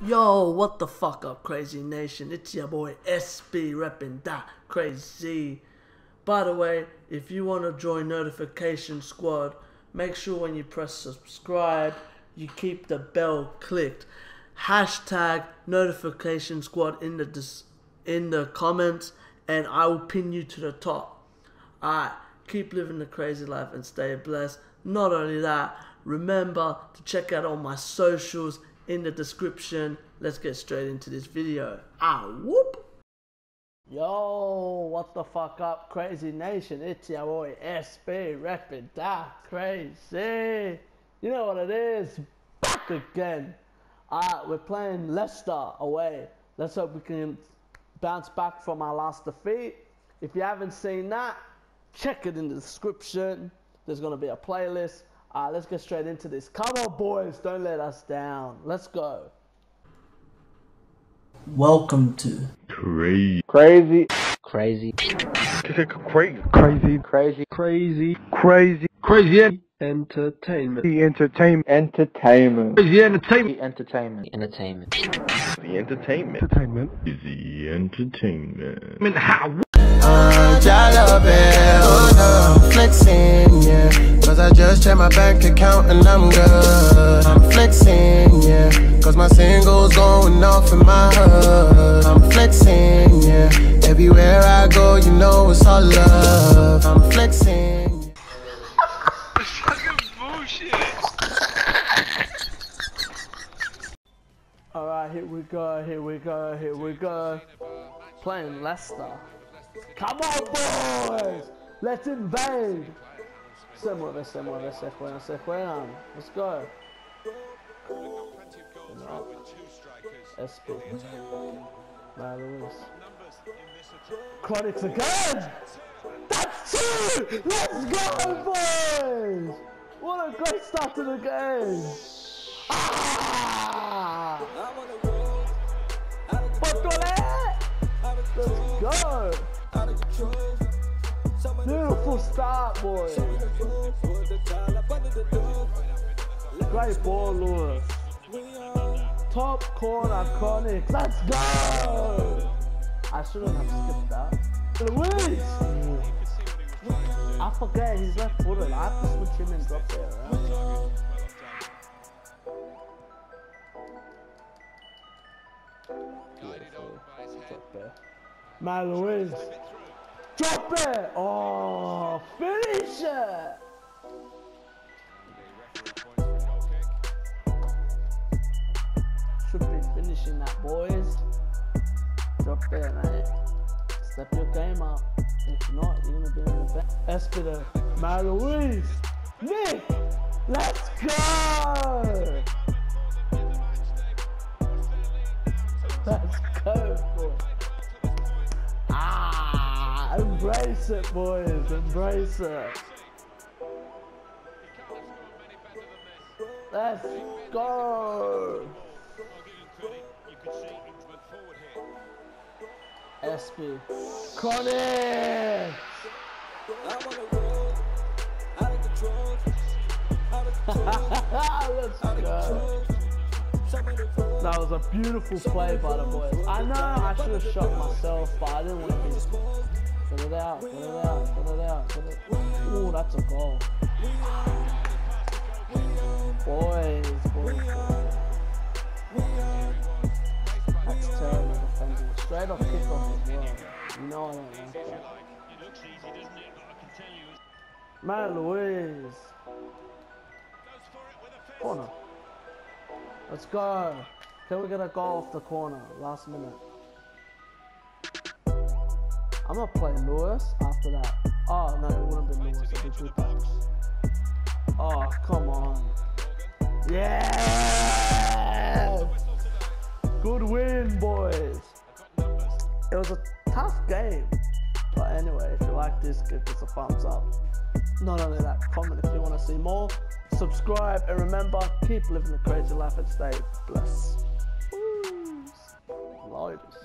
Yo, what the fuck up, Crazy Nation? It's your boy SB reppin' that crazy. By the way, if you want to join Notification Squad, make sure when you press subscribe, you keep the bell clicked. Hashtag Notification Squad in the in the comments, and I will pin you to the top. Alright, keep living the crazy life and stay blessed. Not only that, remember to check out all my socials in the description. Let's get straight into this video. Ah, whoop! Yo, what the fuck up, Crazy Nation? It's your boy SB reppin' that crazy. You know what it is? Back again. Alright, we're playing Leicester away. Let's hope we can bounce back from our last defeat. If you haven't seen that, check it in the description. There's gonna be a playlist. Alright, let's get straight into this. Come on, boys, don't let us down. Let's go. Welcome to Crazy. Crazy. crazy, Crazy. Crazy. Crazy. Crazy. Crazy. Crazy. Entertainment. The entertainment. Entertainment. Crazy entertainment. The entertainment. entertainment, The entertainment. Entertainment. Is the entertainment. I mean, how? Uh, Jalapeno, oh no, flexing, yeah. Cause I just checked my bank account and I'm good. I'm flexing, yeah. Cause my singles going off in my hood. I'm flexing, yeah. Everywhere I go, you know it's all love. I'm flexing. Alright, here we go, here we go, here we go. Playing Leicester. Come on, boys! Let's invade! Se mueve, se mueve, se juegan, se juegan. Let's go. SP. Right, Lewis. Kronikz again! That's two! Let's go, boys! What a great start to the game! Ah! Let's go! Beautiful start, boys. Great ball, Lewis. Top corner, Kronikz. Let's go! I shouldn't have skipped that. Luis! I forget he's left footed. I have to switch him and drop there, right? Drop there. My Luis. Drop it! Oh, finish it! Should be finishing that, boys. Drop it, mate. Step your game up. If not, you're gonna be in the back. Espida, my Luis. Nick! Let's go! Embrace it, boys. Embrace it. Let's go. Let's go. That was a beautiful play by the boys. I know I should have shot myself, but I didn't want to be. Get it out, get it out, get it out, get it. Ooh, that's a goal. Boys, boys, boys. That's terrible defending. Straight off kickoff as well. You know I don't like that. Matt Louise. Corner. Let's go. Can we get a goal off the corner? Last minute. I'm gonna play Lewis after that. Oh no, it wouldn't be Lewis. It'd be Dupax. Oh come on. Yeah. Good win, boys. It was a tough game. But anyway, if you like this, give this a thumbs up. Not only that, comment if you want to see more. Subscribe and remember, keep living the crazy life and stay blessed. Woo. Loads.